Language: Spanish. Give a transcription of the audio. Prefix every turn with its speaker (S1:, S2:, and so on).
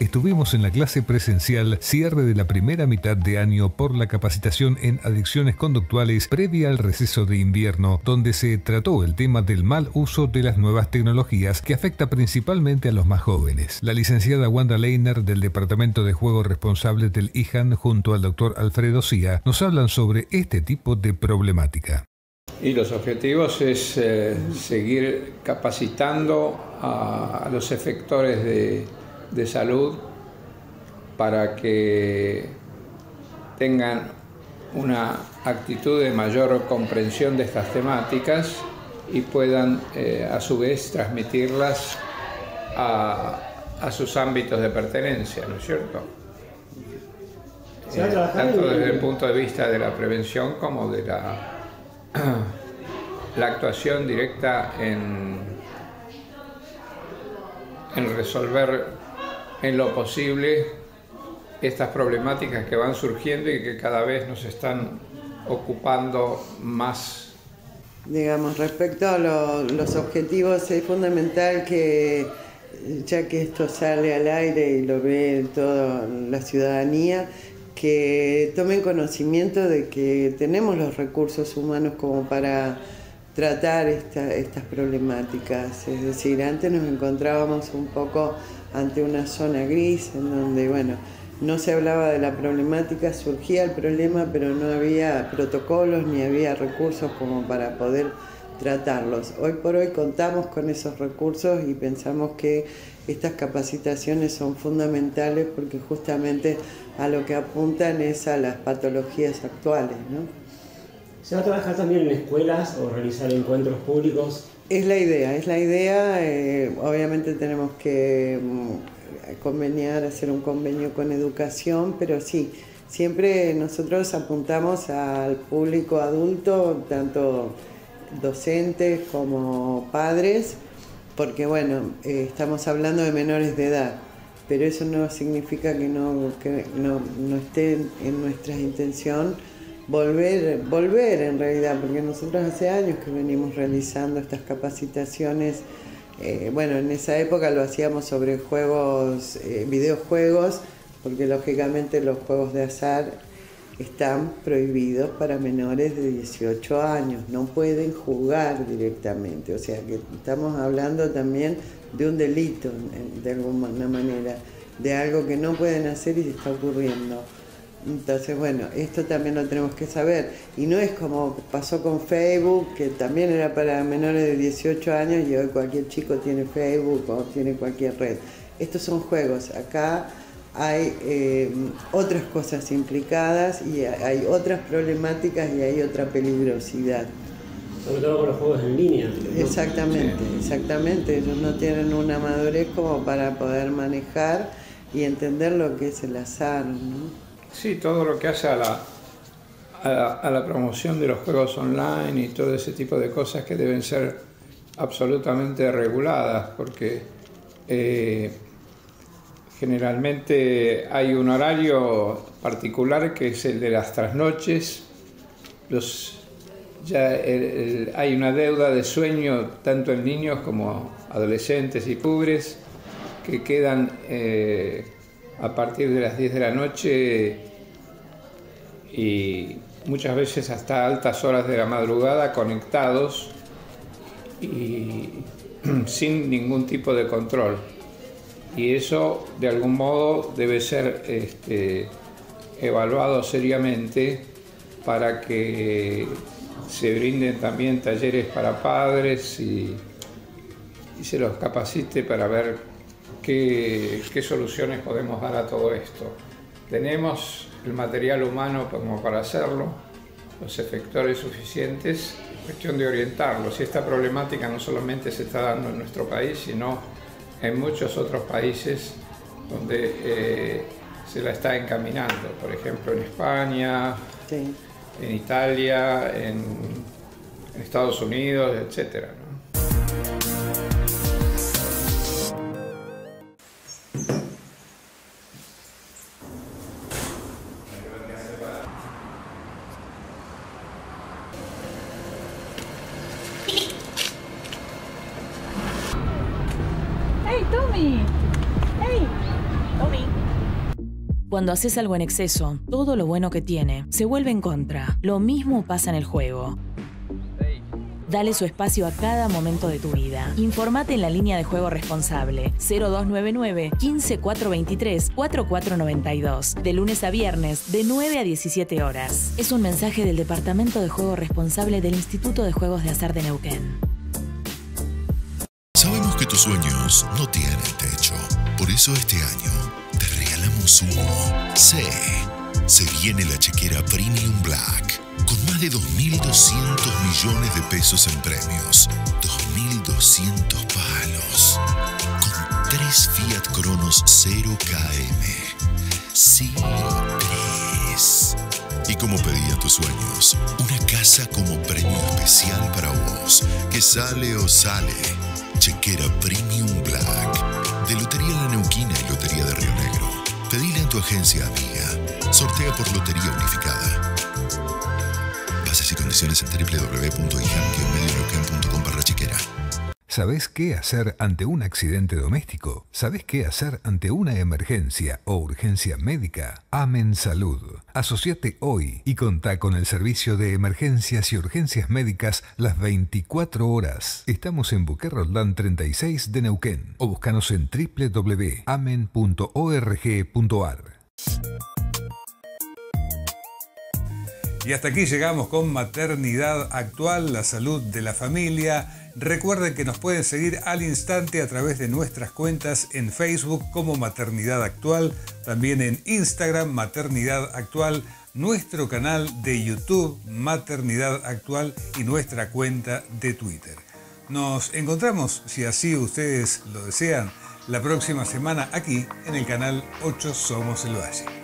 S1: estuvimos en la clase presencial cierre de la primera mitad de año por la capacitación en adicciones conductuales previa al receso de invierno, donde se trató el tema del mal uso de las nuevas tecnologías que afecta principalmente a los más jóvenes. La licenciada Wanda Leiner del Departamento de Juego responsable del IJAN junto al doctor Alfredo Cía nos hablan sobre este tipo de problemática.
S2: Y los objetivos es eh, seguir capacitando a, los efectores de, salud para que tengan una actitud de mayor comprensión de estas temáticas y puedan eh, a su vez transmitirlas a, sus ámbitos de pertenencia, ¿no es cierto? Eh, tanto desde el punto de vista de la prevención como de la la actuación directa en, en resolver en lo posible estas problemáticas que van surgiendo y que cada vez nos están ocupando más.
S3: Digamos, respecto a los objetivos, es fundamental que, ya que esto sale al aire y lo ve toda la ciudadanía, que tomen conocimiento de que tenemos los recursos humanos como para tratar estas problemáticas. Es decir, antes nos encontrábamos un poco ante una zona gris en donde, bueno, no se hablaba de la problemática, surgía el problema, pero no había protocolos ni había recursos como para poder tratarlos. Hoy por hoy contamos con esos recursos y pensamos que estas capacitaciones son fundamentales porque justamente a lo que apuntan es a las patologías actuales. ¿no?
S4: ¿Se va a trabajar también en escuelas o realizar encuentros públicos?
S3: Es la idea, es la idea. Eh, obviamente tenemos que mm, conveniar, hacer un convenio con educación, pero sí, siempre nosotros apuntamos al público adulto, tanto docentes como padres, porque bueno, eh, estamos hablando de menores de edad, pero eso no significa que no, que no, no esté en nuestra intención volver, volver en realidad, porque nosotros hace años que venimos realizando estas capacitaciones. Eh, bueno, en esa época lo hacíamos sobre juegos, eh, videojuegos, porque lógicamente los juegos de azar están prohibidos para menores de 18 años, no pueden jugar directamente, o sea que estamos hablando también de un delito de alguna manera, de algo que no pueden hacer y está ocurriendo. Entonces, bueno, esto también lo tenemos que saber. Y no es como pasó con Facebook, que también era para menores de 18 años y hoy cualquier chico tiene Facebook o tiene cualquier red. Estos son juegos. Acá hay eh, otras cosas implicadas y hay otras problemáticas y hay otra peligrosidad.
S4: Sobre todo con los juegos en línea.
S3: Exactamente, exactamente. Ellos no tienen una madurez como para poder manejar y entender lo que es el azar.
S2: Sí, todo lo que hace a la, a la, promoción de los juegos online y todo ese tipo de cosas que deben ser absolutamente reguladas, porque eh, Generalmente hay un horario particular que es el de las trasnoches. Los, ya hay una deuda de sueño tanto en niños como adolescentes y pobres que quedan eh, a partir de las 10 de la noche y muchas veces hasta altas horas de la madrugada conectados y sin ningún tipo de control. Y eso de algún modo debe ser este, evaluado seriamente para que se brinden también talleres para padres y, se los capacite para ver qué, qué, soluciones podemos dar a todo esto. Tenemos el material humano como para hacerlo, los efectores suficientes, cuestión de orientarlos. Y esta problemática no solamente se está dando en nuestro país, sino en muchos otros países donde eh, se la está encaminando, por ejemplo en España, en Italia, en, Estados Unidos, etcétera.
S5: Cuando haces algo en exceso, todo lo bueno que tiene se vuelve en contra. Lo mismo pasa en el juego. Dale su espacio a cada momento de tu vida. Informate en la línea de juego responsable 0299 15423 4492 de lunes a viernes de 9 a 17 horas. Es un mensaje del Departamento de Juego Responsable del Instituto de Juegos de Azar de Neuquén.
S6: Sueños no tienen techo. Por eso este año te regalamos uno. Sí, se viene la chequera Premium Black con más de 2.200 millones de pesos en premios. 2.200 palos. Con 3 Fiat Cronos 0KM. Sí, 3. Y como pedía tus sueños, una casa como premio especial para vos, que sale o sale. Chequera Premium Black, de Lotería La Neuquina y Lotería de Río Negro. Pedila en tu agencia amiga. Sortea por Lotería Unificada. Bases y condiciones en www.ijam.com.
S1: ¿Sabés qué hacer ante un accidente doméstico? ¿Sabés qué hacer ante una emergencia o urgencia médica? Amen Salud. Asociate hoy y contá con el servicio de emergencias y urgencias médicas las 24 horas. Estamos en Buque Roldán 36 de Neuquén o búscanos en www.amen.org.ar. Y hasta aquí llegamos con Maternidad Actual, la salud de la familia. Recuerden que nos pueden seguir al instante a través de nuestras cuentas en Facebook como Maternidad Actual, también en Instagram Maternidad Actual, nuestro canal de YouTube Maternidad Actual y nuestra cuenta de Twitter. Nos encontramos, si así ustedes lo desean, la próxima semana aquí en el canal 8 Somos el Valle.